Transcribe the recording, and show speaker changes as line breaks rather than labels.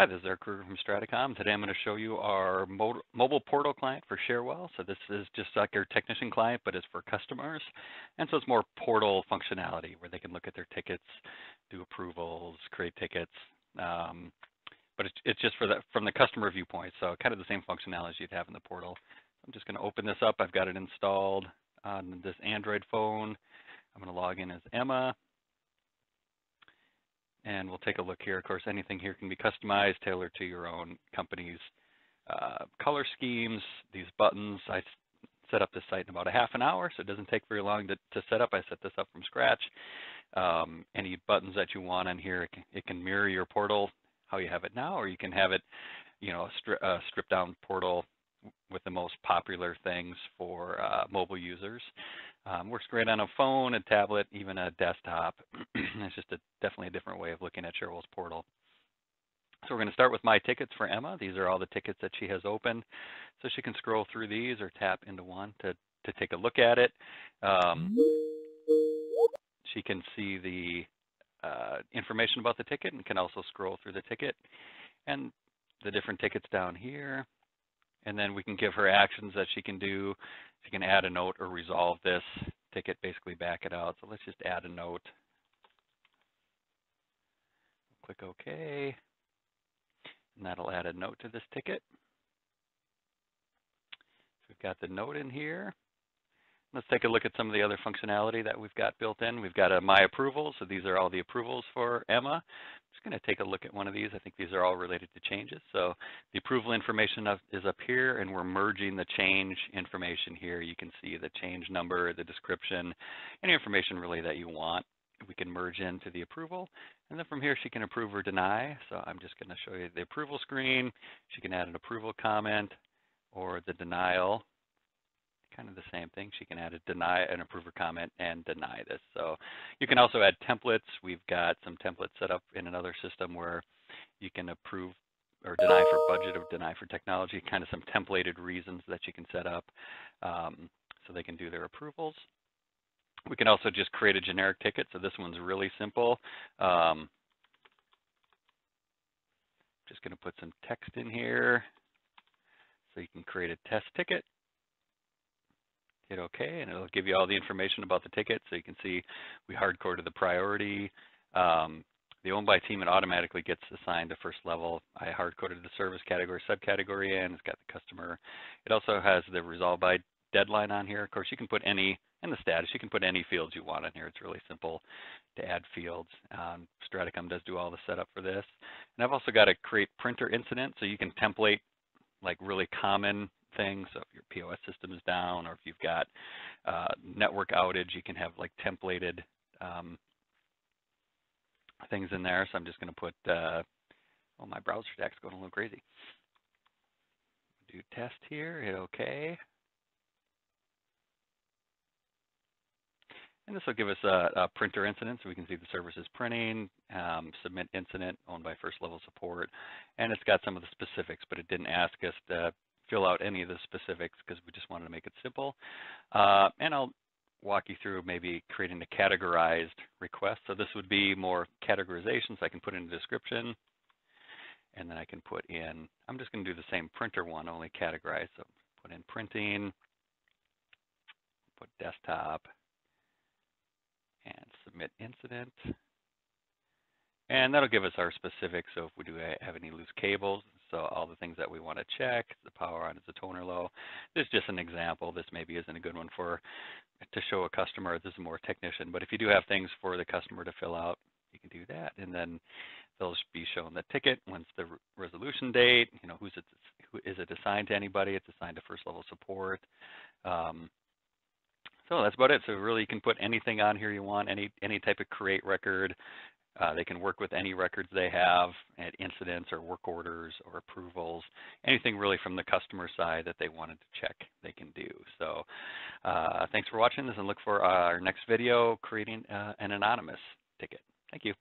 Hi, this is Eric Kruger from StrataCom. Today I'm going to show you our mobile portal client for Cherwell. So this is just like your technician client, but it's for customers. And so it's more portal functionality where they can look at their tickets, do approvals, create tickets. Um, but it's, it's just for the, from the customer viewpoint. So kind of the same functionality you'd have in the portal. I'm just going to open this up. I've got it installed on this Android phone. I'm going to log in as Emma. And we'll take a look here. Of course, anything here can be customized, tailored to your own company's uh, color schemes. These buttons, I set up this site in about a half an hour, so it doesn't take very long to, to set up. I set this up from scratch. Um, any buttons that you want on here, it can, it can, mirror your portal how you have it now, or you can have it, you know, a, stri stripped down portal with the most popular things for uh, mobile users. Um, works great on a phone, a tablet, even a desktop. it's just a, definitely a different way of looking at Cherwell's portal. So we're going to start with My Tickets for Emma. These are all the tickets that she has open. So she can scroll through these or tap into one to, to take a look at it. Um, she can see the uh, information about the ticket and can also scroll through the ticket and the different tickets down here. And then we can give her actions that she can do. She can add a note or resolve this ticket, basically back it out. So let's just add a note. Click OK. And that'll add a note to this ticket. So we've got the note in here. Let's take a look at some of the other functionality that we've got built in. We've got a My Approvals, so these are all the approvals for Emma. Just going to take a look at one of these. I think these are all related to changes. So the approval information is up here, and we're merging the change information here. You can see the change number, the description, any information really that you want. We can merge into the approval, and then from here she can approve or deny. So I'm just going to show you the approval screen. She can add an approval comment or the denial kind of the same thing. She can add a deny an approver comment and deny this. So you can also add templates. We've got some templates set up in another system where you can approve or deny for budget or deny for technology, kind of some templated reasons that you can set up um, so they can do their approvals. We can also just create a generic ticket. So this one's really simple. Um, just going to put some text in here. So you can create a test ticket hit OK, and it'll give you all the information about the ticket. So you can see we hard-coded the priority. Um, the owned by team, it automatically gets assigned to first level. I hard-coded the service category, subcategory in. It's got the customer. It also has the resolve by deadline on here. Of course, you can put any, in the status, you can put any fields you want in here. It's really simple to add fields. Um, StrataCom does do all the setup for this. And I've also got a create printer incident, so you can template like really common things. So if your POS system is down or if you've got uh, network outage, you can have like templated um, things in there. So I'm just going to put, uh, oh, my browser stack's going a little crazy. Do test here, hit OK. And this will give us a, a, printer incident so we can see the service is printing, um, submit incident owned by first level support. And it's got some of the specifics, but it didn't ask us to fill out any of the specifics because we just wanted to make it simple. Uh, and I'll walk you through maybe creating a categorized request. So this would be more categorizations. I can put in a description, and then I can put in, I'm just going to do the same printer one, only categorize. So put in printing, put desktop, and submit incident. And that'll give us our specifics. So if we do have any loose cables, so all the things that we want to check, the power on, is the toner low. This is just an example. This maybe isn't a good one for to show a customer. This is more technician. But if you do have things for the customer to fill out, you can do that. And then they'll be shown the ticket, when's the resolution date, you know, who's it, who, is it assigned to anybody? It's assigned to first level support. Um, so that's about it. So really you can put anything on here you want, any any type of create record, uh, they can work with any records they have at incidents or work orders or approvals, anything really from the customer side that they wanted to check they can do. So uh, thanks for watching this and look for our next video, creating uh, an anonymous ticket. Thank you.